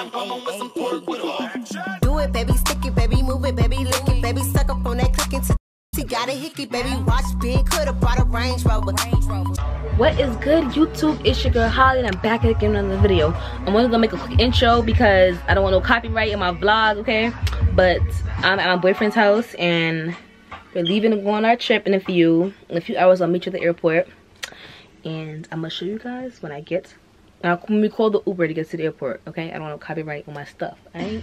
Do it, baby, stick it, baby, move it, baby, lick it, baby, suck up on that click it. He got a hickey, baby, watch big, could've brought a Range Rover. What is good, YouTube? It's your girl Holly, and I'm back again with another video. I'm only gonna make a quick intro because I don't want no copyright in my vlog, okay? But I'm at my boyfriend's house, and we're leaving to go on our trip in a few in a few hours. I'll meet you at the airport, and I'm gonna show you guys when I get. Now, when we call the Uber to get to the airport, okay? I don't want copyright on my stuff, alright?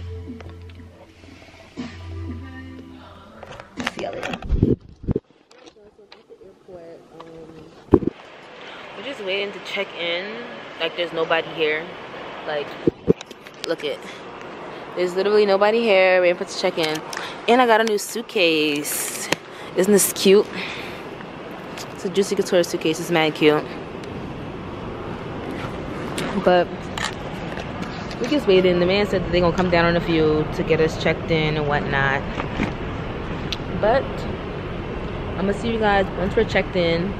See y'all later. We're just waiting to check in. Like there's nobody here. Like, look it. There's literally nobody here waiting for to check in. And I got a new suitcase. Isn't this cute? It's a Juicy Couture suitcase. It's mad cute. But we just waited. And The man said that they're gonna come down on a few to get us checked in and whatnot. But I'm gonna see you guys once we're checked in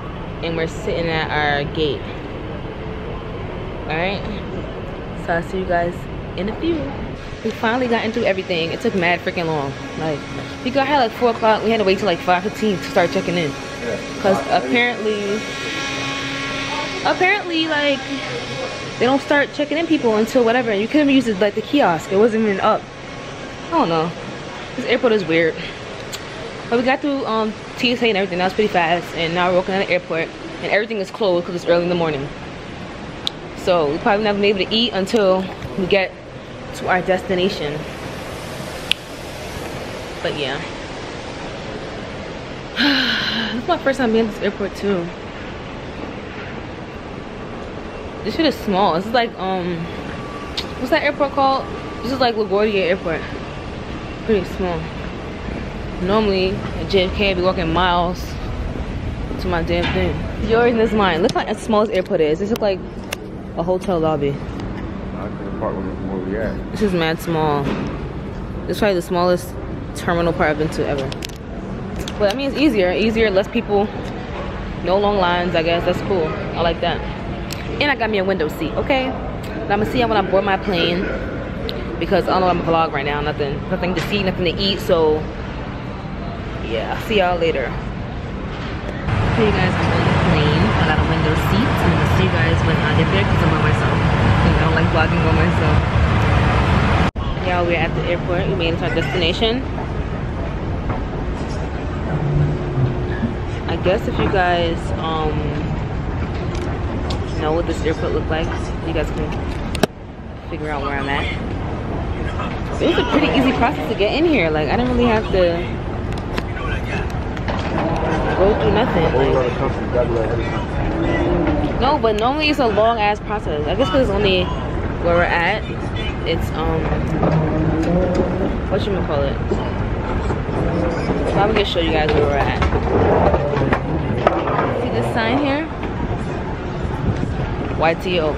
and we're sitting at our gate. Alright? So I'll see you guys in a few. We finally got into everything. It took mad freaking long. Like, we got here like 4 o'clock. We had to wait till like 5.15 to start checking in. Because apparently, apparently, like, they don't start checking in people until whatever. And You couldn't use it like the kiosk. It wasn't even up. I don't know. This airport is weird. But we got through um, TSA and everything. That was pretty fast. And now we're walking at the airport. And everything is closed because it's early in the morning. So we probably never be able to eat until we get to our destination. But yeah. this is my first time being at this airport too. This shit is small. This is like, um, what's that airport called? This is like LaGuardia Airport. Pretty small. Normally, at JFK, I'd be walking miles to my damn thing. Yours in this line. Look how small this airport is. This is like a hotel lobby. This is mad small. This is probably the smallest terminal part I've been to ever. But I mean, it's easier. Easier, less people. No long lines, I guess. That's cool. I like that. And I got me a window seat, okay? I'm gonna see y'all when I board my plane. Because I don't know I'm a vlog right now. Nothing, nothing to see, nothing to eat. So, yeah. I'll see y'all later. Okay, you guys, I'm on the plane. I got a window seat. I'm gonna see you guys when I get there because I'm by myself. I don't like vlogging by myself. Y'all, we're at the airport. We made it to our destination. I guess if you guys um know what this airport looked like, you guys can figure out where I'm at. It was a pretty easy process to get in here. Like I didn't really have to go through nothing. Like, no, but normally it's a long ass process. I guess because only where we're at, it's um, what we call it? So I'm gonna show you guys where we're at. See this sign here? YTO.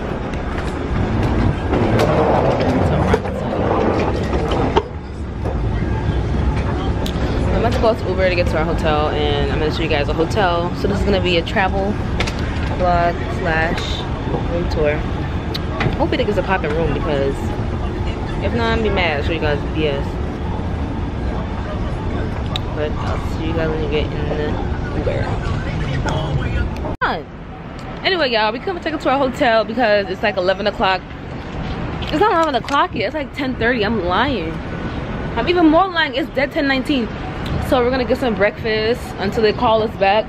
I'm about to go to Uber to get to our hotel and I'm gonna show you guys a hotel. So this is gonna be a travel vlog slash room tour. Hopefully Hope it is a popping room because if not, I'm be mad. I'll show you guys BS. But I'll see you guys when you get in the Uber. Anyway, y'all, we come and take it to our hotel because it's like 11 o'clock. It's not 11 o'clock yet. It's like 10:30. I'm lying. I'm even more lying. It's dead 10:19. So we're gonna get some breakfast until they call us back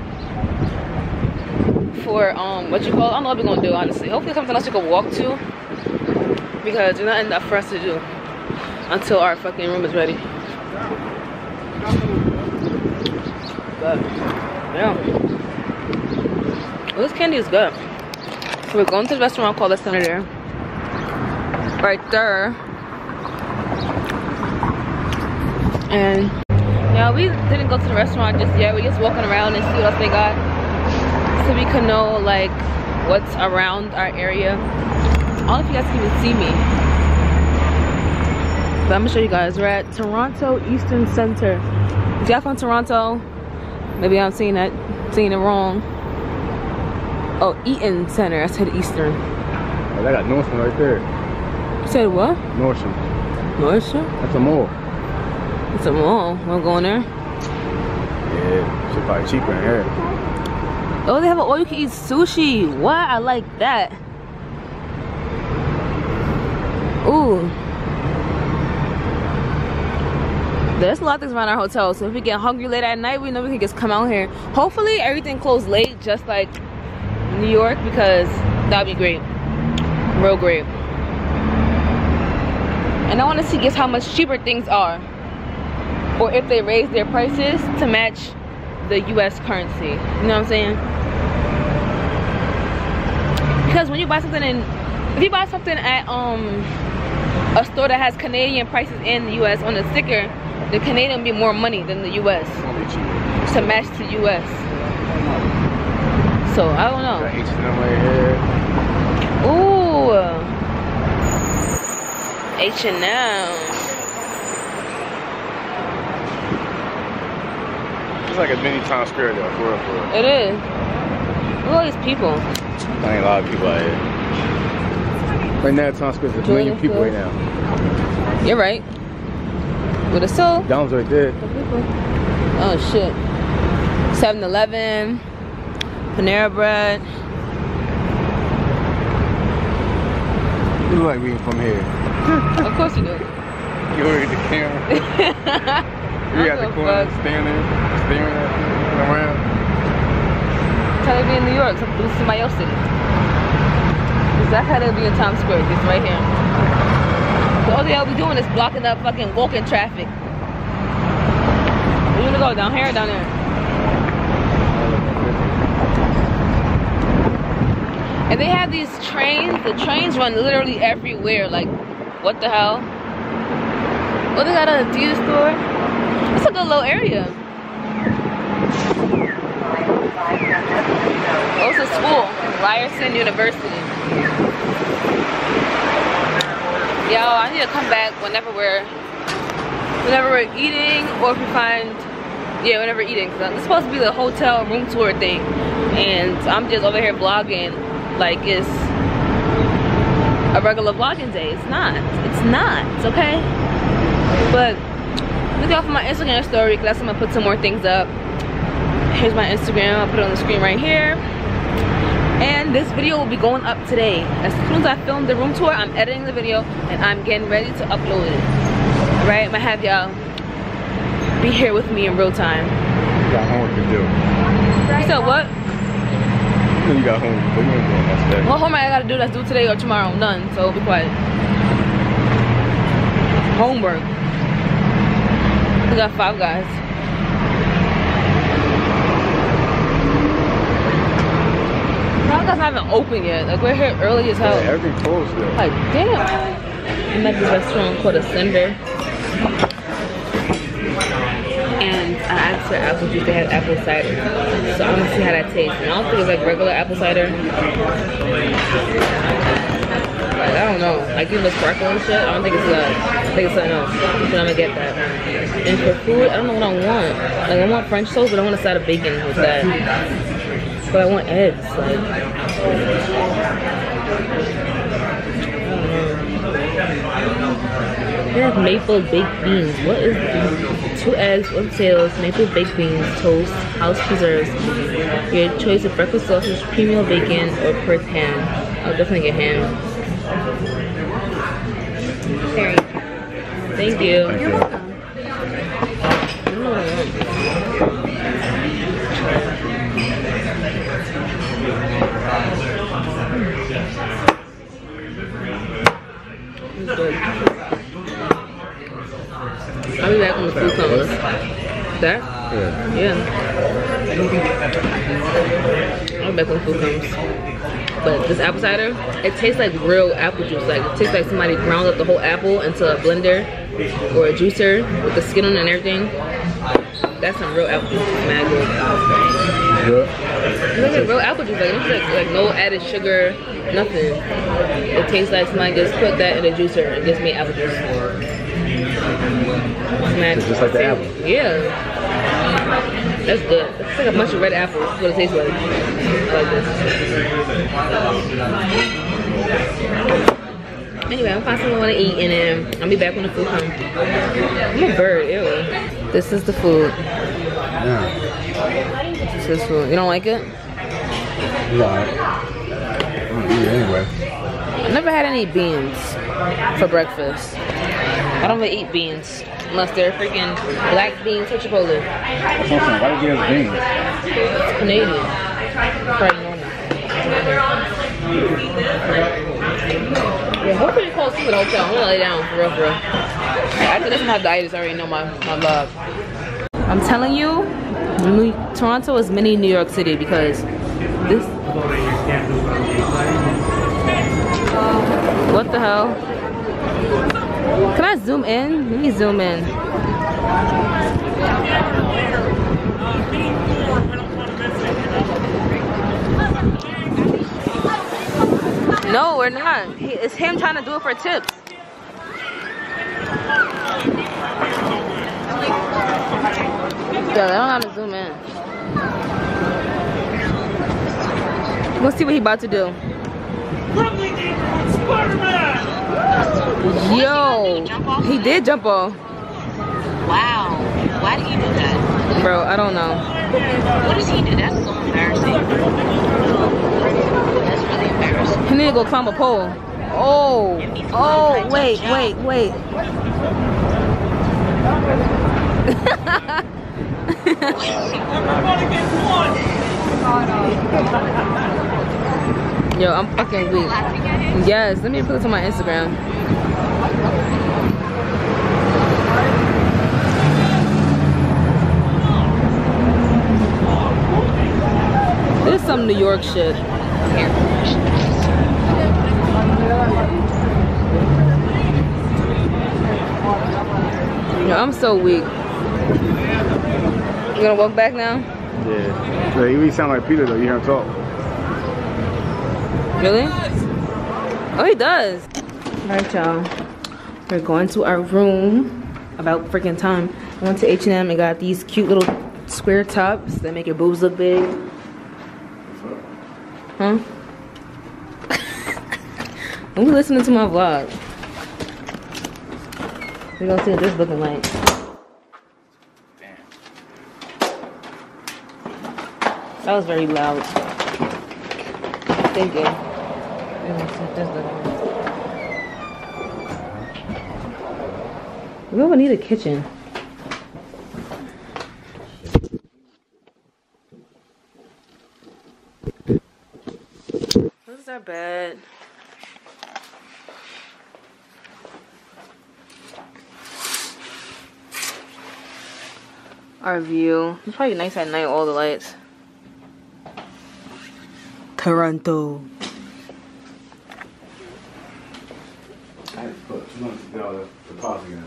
for um what you call. I don't know what we're gonna do honestly. Hopefully something else we can walk to because there's nothing enough for us to do until our fucking room is ready. But yeah, well, this candy is good. So we're going to the restaurant called the Senator. Right there. And yeah, we didn't go to the restaurant just yet. We're just walking around and see what else they got. So we can know like what's around our area. I don't know if you guys can even see me. But I'm gonna show you guys. We're at Toronto Eastern Center. If y'all from Toronto, maybe I'm saying that saying it wrong. Oh, Eaton Center. I said Eastern. Oh, that got Northman right there. You said what? Nordstrom. Nordstrom? That's a mall. It's a mall. Wanna going there? Yeah, shit probably cheaper in here. Oh, they have an all-you-can-eat sushi. What? I like that. Ooh. There's a lot of things around our hotel, so if we get hungry late at night, we know we can just come out here. Hopefully, everything closed late, just like New York, because that'd be great. Real great. And I want to see just how much cheaper things are, or if they raise their prices to match the U.S. currency. You know what I'm saying? Because when you buy something in, if you buy something at um a store that has Canadian prices in the U.S. on the sticker, the Canadian will be more money than the U.S. to match the U.S. So I don't know. Got H&M right here. Ooh, H and M. It's like a mini Times Square though, for real, for real. It is. Look at all these people. There ain't a lot of people out here. Right now, Times Square's a million people right now. You're right. With a soul. Dom's right there. Oh shit. 7-Eleven, Panera Bread. You look like we from here. Of course you do. You look at the camera. We got the corner, fuck. standing, staring at it, around. Tell me be in New York, so this is my your city. Exactly how they'll be in Times Square, just right here. So all they'll be doing is blocking up fucking walking traffic. You gonna go? Down here or down there? And they have these trains. The trains run literally everywhere. Like, what the hell? Oh, they got a Adidas store. It's a good little area. Oh, it's a school. Ryerson University. Yo, I need to come back whenever we're whenever we're eating or if we find yeah, whenever eating. Cause it's supposed to be the hotel room tour thing. And I'm just over here vlogging like it's a regular vlogging day. It's not. It's not. It's okay. But look out for my Instagram story because that's when I'm gonna put some more things up. Here's my Instagram. I'll put it on the screen right here. And this video will be going up today. As soon as I film the room tour, I'm editing the video and I'm getting ready to upload it. Alright, I'm gonna have y'all be here with me in real time. You got homework to do. You said what? You you got homework do. You ain't doing that stuff. What homework I gotta do that's due today or tomorrow? None, so be quiet. Homework. We got five guys. Five guys haven't opened yet. Like we're here early as hell. Yeah, everything closed though. Like damn. I'm at this restaurant called Ascender. I asked for apple juice, they had apple cider. So I'm gonna see how that tastes. And I don't think it's like regular apple cider. Like, I don't know. Like even the sparkle and shit, I don't think it's that. I think it's something else. So I'm gonna get that. And for food, I don't know what I want. Like I want French toast, but I want a side of bacon with that. But I want eggs. Like They have maple baked beans. What is this? Two eggs, one potatoes, maple baked beans, toast, house preserves. Your choice of breakfast sausage, premium bacon, or Perth ham. I'll definitely get ham. There you. Thank you. Thank you. I don't know what I want. It's good. I'll be back when the food comes. That? Yeah. Yeah. I'll be back when food comes. But this apple cider, it tastes like real apple juice. Like it tastes like somebody ground up the whole apple into a blender or a juicer with the skin on it and everything. That's some real apple juice. Mad good. Good. It's like real apple juice. Like, it's like, like no added sugar, nothing. It tastes like somebody just put that in a juicer and just made apple juice. It's It's just like the apple. Yeah. That's good. It's like a bunch of red apples. That's what it tastes like. I like this. Anyway, I'm finding something I want to eat and then I'll be back when the food comes. I'm a bird, ew. This is the food. Yeah. This is food. You don't like it? Yeah. I'm eat it anyway. I never had any beans for breakfast. I don't really eat beans unless they're freaking black beans or Chipotle. That's what I'm saying. Why did you have beans? It's Canadian. Probably normal. Yeah, hopefully you close to the hotel. I'm gonna lay down for real, for real. After this, my diet already know my, my vlog. I'm telling you, New, Toronto is mini New York City because this. What the hell? Can I zoom in? Let me zoom in. No, we're not. It's him trying to do it for tips. Yeah, I don't know how to zoom in. Let's see what he about to do. Yo, he did jump off. Wow. Why did you do that? Bro, I don't know. What does he do? That's so embarrassing. That's really embarrassing. He need to go climb a pole. Oh, oh, wait, wait, wait. Yo, I'm fucking weak. Yes, let me put this on my Instagram. This is some New York shit. I'm so weak. You gonna walk back now? Yeah. So you sound like Peter though. You hear him talk. Really? Oh, he does. All right, y'all. We're going to our room. About freaking time. I went to H&M and got these cute little square tops that make your boobs look big. Huh? I'm listening to my vlog. We're gonna see what this looking like. That was very loud. Thank you. We don't need a kitchen. This is our bed. Our view. It's probably nice at night, all the lights. Toronto. I just put two months ago the pause again.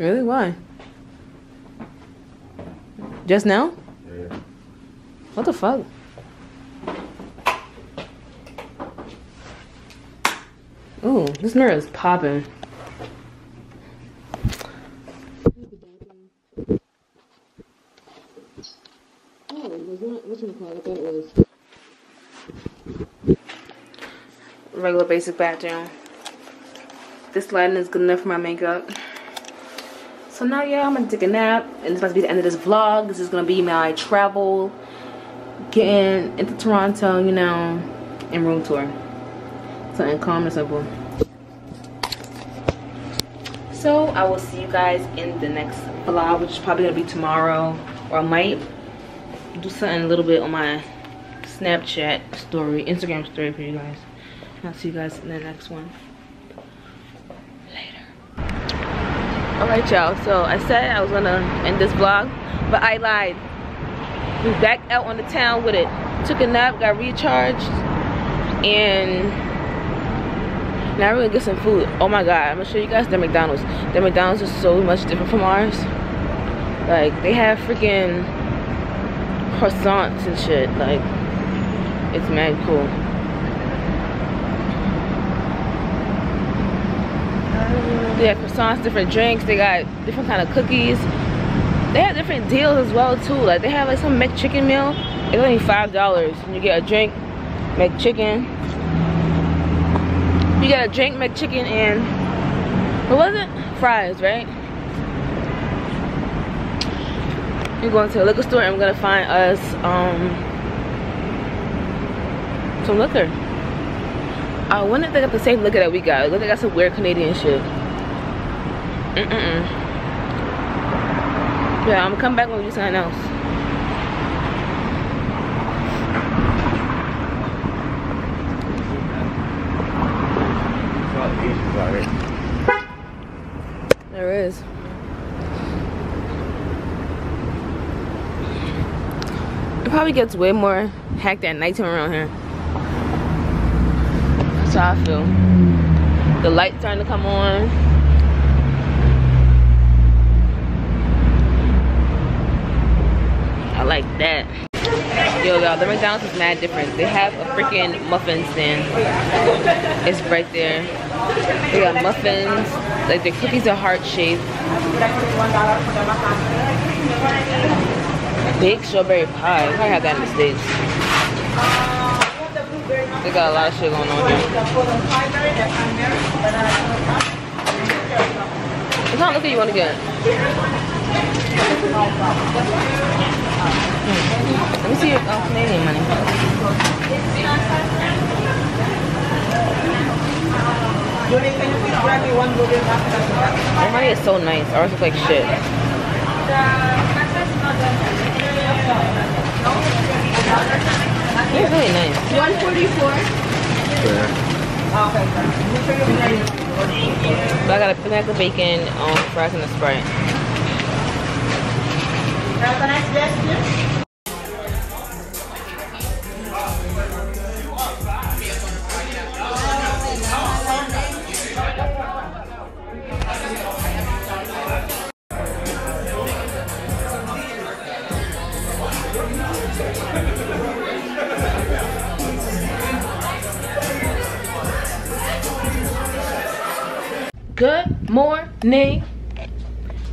Really? Why? Just now? Yeah. What the fuck? Ooh, this mirror is popping. Oh, it was not what's it called? I thought it was regular basic bathroom. This lighting is good enough for my makeup. So now, yeah, I'm gonna take a nap, and this is about to be the end of this vlog. This is gonna be my travel, getting into Toronto, you know, and room tour. Something calm and simple. So I will see you guys in the next vlog, which is probably gonna be tomorrow, or I might do something a little bit on my Snapchat story, Instagram story for you guys. I'll see you guys in the next one. Alright y'all, so I said I was gonna end this vlog, but I lied. We back out on the town with it. Took a nap, got recharged, and now we're gonna get some food. Oh my god, I'm gonna show you guys the McDonald's. The McDonald's is so much different from ours. Like, they have freaking croissants and shit. Like, it's mad cool. They have croissants, different drinks. They got different kind of cookies. They have different deals as well too. Like they have like some McChicken meal. It's only five dollars, and you get a drink, McChicken, You got a drink, McChicken, and what was it? Fries, right? We're going to a liquor store we're gonna find us um some liquor. I wonder if they got the same liquor that we got. Look, they got some weird Canadian shit. Mm-mm-mm. Yeah, I'm gonna come back when we do something else. There is. It probably gets way more hacked at nighttime around here. That's how I feel. The light's starting to come on. I like that. Yo, y'all, the McDonald's is mad different. They have a freaking muffin stand. It's right there. They got muffins. Like the cookies are heart shaped. Big strawberry pie. I have that in the States. They got a lot of shit going on here. What kind of liquor you want to get? Hmm. Let me see your uh, Canadian money. Your money is so nice. Ours looks like shit. It's really nice. 144. But I got a of bacon, um, fries, and a Sprite. Good morning,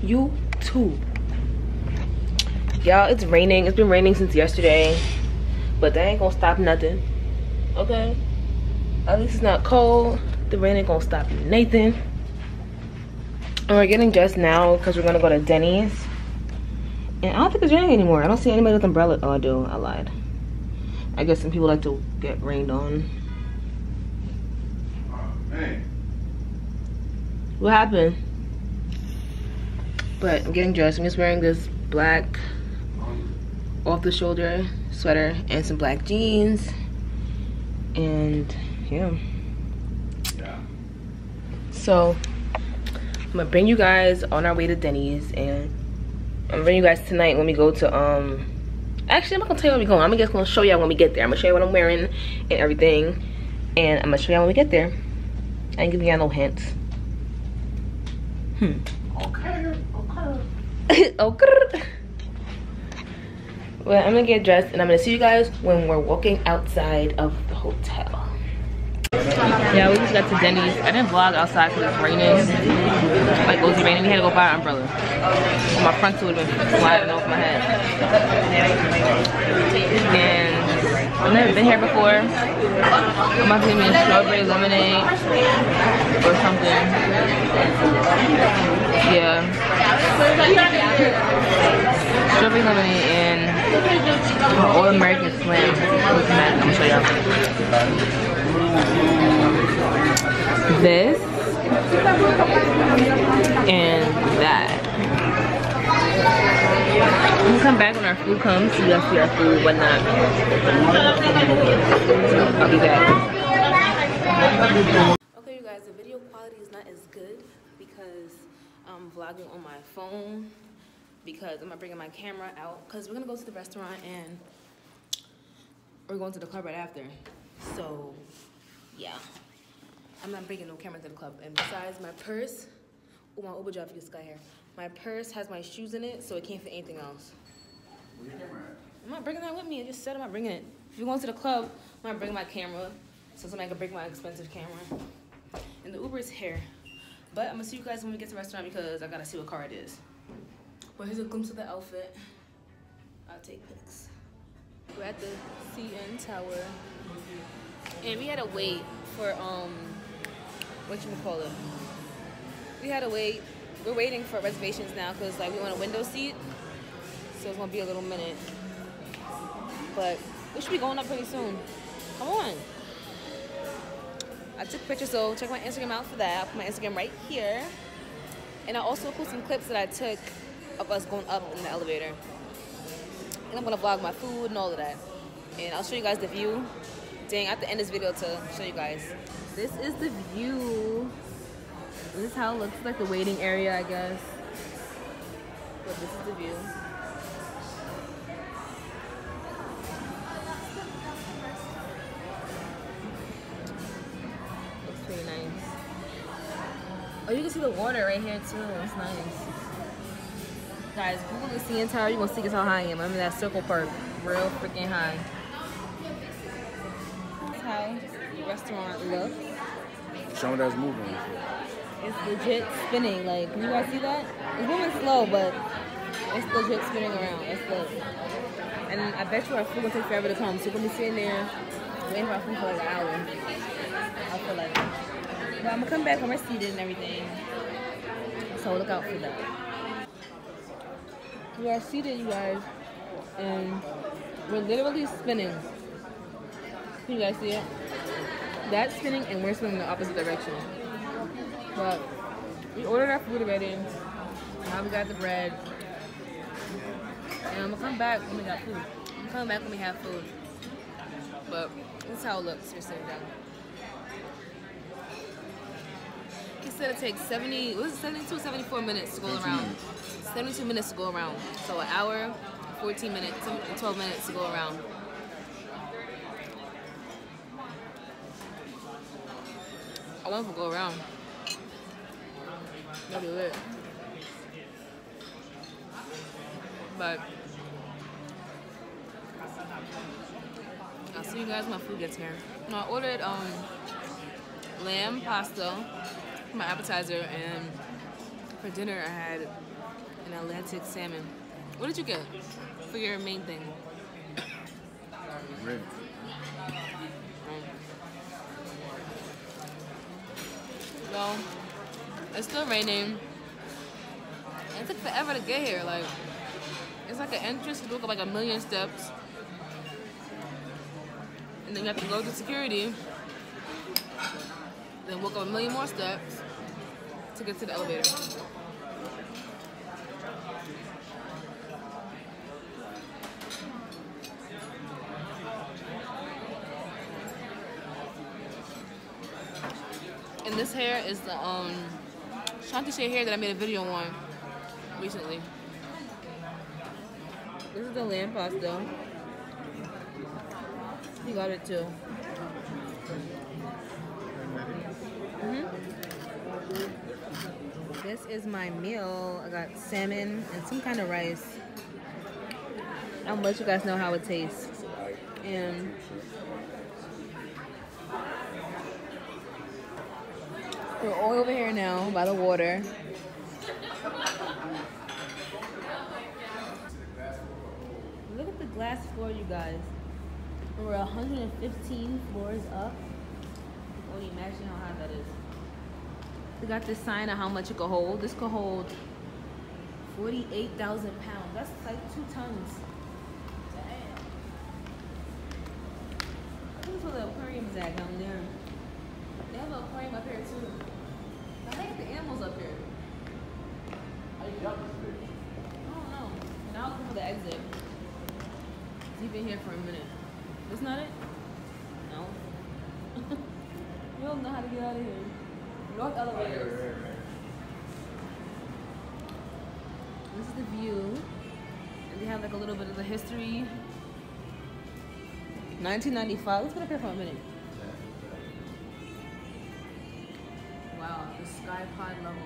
YouTube. Y'all, it's raining. It's been raining since yesterday, but that ain't gonna stop nothing. Okay? At least it's not cold. The rain ain't gonna stop Nathan. And we're getting dressed now because we're gonna go to Denny's. And I don't think it's raining anymore. I don't see anybody with umbrella. Oh, I do. I lied. I guess some people like to get rained on. Oh, hey. What happened? But I'm getting dressed. I'm just wearing this black off the shoulder sweater and some black jeans. And yeah. Yeah. So I'm gonna bring you guys on our way to Denny's and I'm gonna bring you guys tonight when we go to um actually I'm not gonna tell you where we going. I'm just gonna show y'all when we get there. I'm gonna show you what I'm wearing and everything. And I'm gonna show y'all when we get there. I ain't giving y'all no hints. Hmm. Okay. Okay. okay. Well, I'm gonna get dressed and I'm gonna see you guys when we're walking outside of the hotel. Yeah, we just got to Denny's. I didn't vlog outside because it's raining. Like it was raining, we had to go buy an umbrella. My front two would have been sliding off my head. And I've never been here before. I'm about to get me a strawberry lemonade or something. Yeah. Strawberry lemonade and all American Slam. I'm gonna show y'all this and that. We'll come back when our food comes you guys see our food, whatnot. I'll be back. Okay, you guys, the video quality is not as good because I'm vlogging on my phone because I'm not bringing my camera out because we're gonna go to the restaurant and we're going to the club right after. So, yeah. I'm not bringing no camera to the club. And besides, my purse, oh, my Uber driver just got here. My purse has my shoes in it, so it can't fit anything else. I'm not bringing that with me. I just said I'm not bringing it. If you're going to the club, I'm not bringing my camera, so somebody can bring my expensive camera. And the Uber is here. But I'm gonna see you guys when we get to the restaurant because I gotta see what car it is. But here's a glimpse of the outfit. I'll take pics. We're at the CN Tower. And we had to wait for um what you call it. We had to wait. We're waiting for reservations now because like we want a window seat, so it's gonna be a little minute. But we should be going up pretty soon. Come on. I took pictures, so check my Instagram out for that. I'll put my Instagram right here. And I also put some clips that I took of us going up in the elevator. And I'm gonna vlog my food and all of that. And I'll show you guys the view. Dang, I have to end this video to show you guys. This is the view. This is how it looks like the waiting area, I guess. But this is the view. Looks pretty nice. Oh, you can see the water right here too. It's nice. Guys, Google the CN Tower. You're gonna see just how high I am. I'm in that circle park. Real freaking high. That's how the restaurant looks. Show me that's moving. It's legit spinning. Like, can you guys see that? It's moving slow, but it's legit spinning around. It's lit. And I bet you our food will take forever to come. So we're gonna be sitting there waiting for our food for like an hour. I feel like. But I'm gonna come back when we're seated and everything. So look out for that. We are seated, you guys, and we're literally spinning. Can you guys see it? That's spinning, and we're spinning the opposite direction. But we ordered our food already. Now we got the bread. And I'm gonna come back when we got food. I'm coming back when we have food. But this is how it looks. We're sitting down. He said it takes 70, what is it, 72, 74 minutes to go around. 72 minutes to go around. So an hour, 14 minutes, 12 minutes to go around. I want to go around. That'd be lit. But I'll see you guys when my food gets here. I ordered um lamb pasta my appetizer and for dinner I had an Atlantic salmon. What did you get for your main thing? Rib. Well, it's still raining. It took forever to get here. Like, it's like an entrance. You look up like a million steps. And then you have to go to security. Then walk up a million more steps to get to the elevator. And this hair is the um Shanti Shea hair that I made a video on recently. This is the lamb pasta. He got it too. hmm This is my meal. I got salmon and some kind of rice. I'll let you guys know how it tastes. And we're all over here now by the water. Look at the glass floor, you guys. We're 115 floors up. Only imagine how high that is. We got this sign of how much it could hold. This could hold 48,000 pounds. That's like two tons. Damn. This is where the aquarium's at down there. They have an aquarium up here too. I think the animals up here. I don't know. And I'll come to the exit. Been here for a minute. That's not it? No. you don't know how to get out of here. North elevators. This is the view. And they have like a little bit of the history. 1995. Let's get up here for a minute. The sky pod level.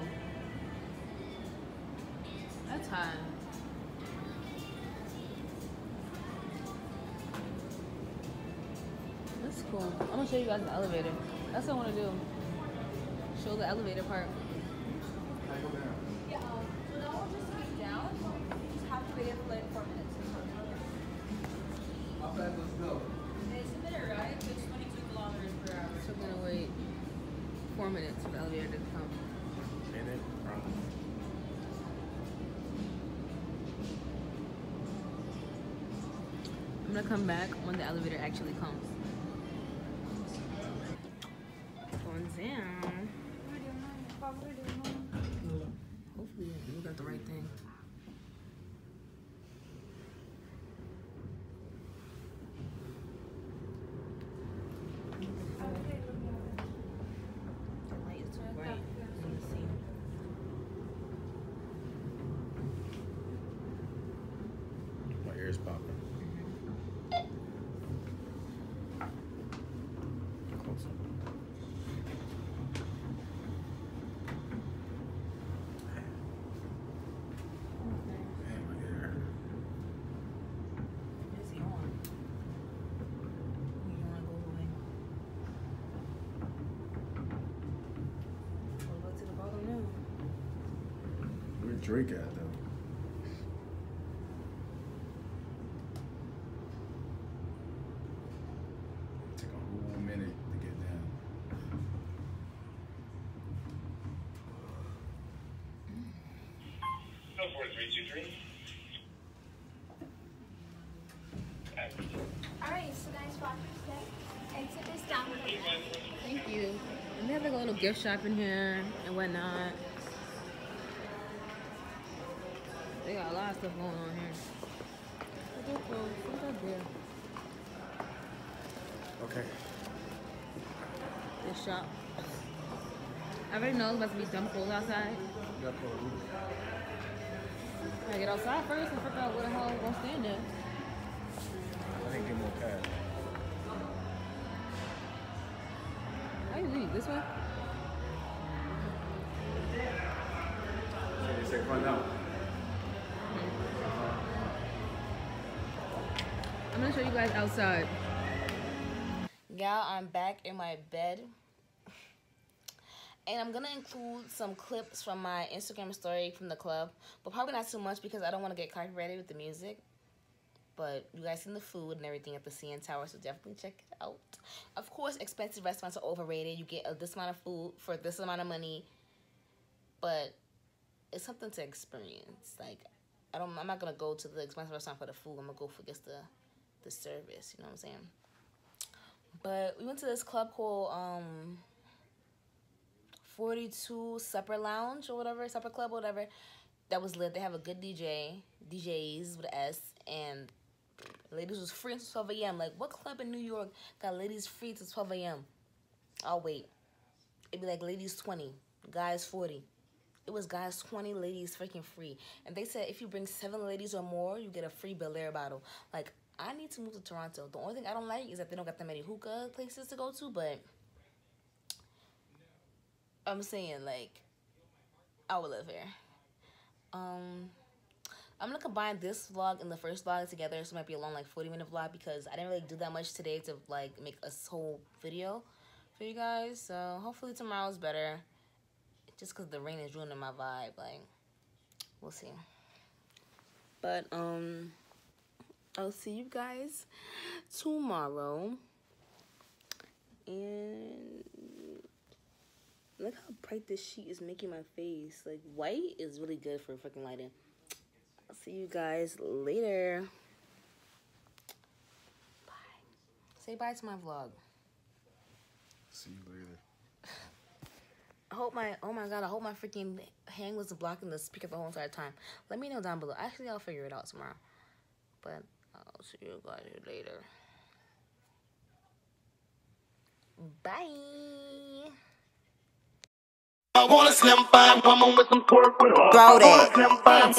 That's high. That's cool. I'm gonna show you guys the elevator. That's what I wanna do. Show the elevator part. Yeah, um, so now we'll just get down. Just have to wait for like four minutes. How fast it go? It's a minute, right? It's 22 kilometers per hour. So we're gonna wait four minutes for the elevator to come. Minute, promise. I'm gonna come back when the elevator actually comes. Drake at though? Take a whole minute to get down. Go for it, three, two, three. Alright, so guys, watch your step. Exit is down Thank you. And they have like a little gift shop in here and whatnot. Lot of stuff going on here. But they're closed. What's up there? Okay. This shop. I already know it's about to be dumb cold outside. Got cold. Gotta get outside first and figure out where the hell I'm gonna stand at. I didn't get more cash. How you leave? This way? So they say out. I'm gonna show you guys outside. Y'all, I'm back in my bed. And I'm gonna include some clips from my Instagram story from the club, but probably not too much because I don't want to get copyrighted with the music. But you guys seen the food and everything at the CN Tower, so definitely check it out. Of course, expensive restaurants are overrated. You get this amount of food for this amount of money, but it's something to experience. Like, I don't. I'm not gonna go to the expensive restaurant for the food. I'm gonna go for just the the service. You know what I'm saying? But we went to this club called um 42 Supper Lounge or whatever, Supper Club whatever. That was lit. They have a good DJ, DJs with an S, and ladies was free until 12 a.m. Like, what club in New York got ladies free till 12 a.m.? I'll wait. It'd be like ladies 20, guys 40. It was guys 20, ladies freaking free. And they said if you bring seven ladies or more, you get a free Belaire bottle. Like, I need to move to Toronto. The only thing I don't like is that they don't got that many hookah places to go to, but I'm saying, like, I would live here. Um, I'm gonna combine this vlog and the first vlog together, so it might be a long, like, 40 minute vlog because I didn't really do that much today to, like, make a whole video for you guys. So, hopefully, tomorrow's better. Just because the rain is ruining my vibe, like, we'll see. But, um, I'll see you guys tomorrow. And look how bright this sheet is making my face. Like white is really good for freaking lighting. I'll see you guys later. Bye. Say bye to my vlog. See you later. I hope my oh my god, I hope my freaking hand wasn't blocking the speaker the whole entire time. Let me know down below. Actually I'll figure it out tomorrow. But I'll see you guys later. Bye. I want a slim fine woman with some pork with Throw that.